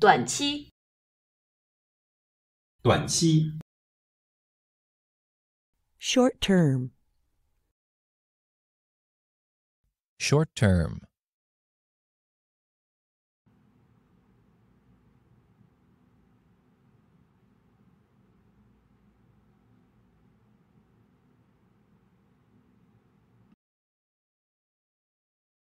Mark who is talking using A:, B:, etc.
A: 短期
B: 短期
C: short term
D: short term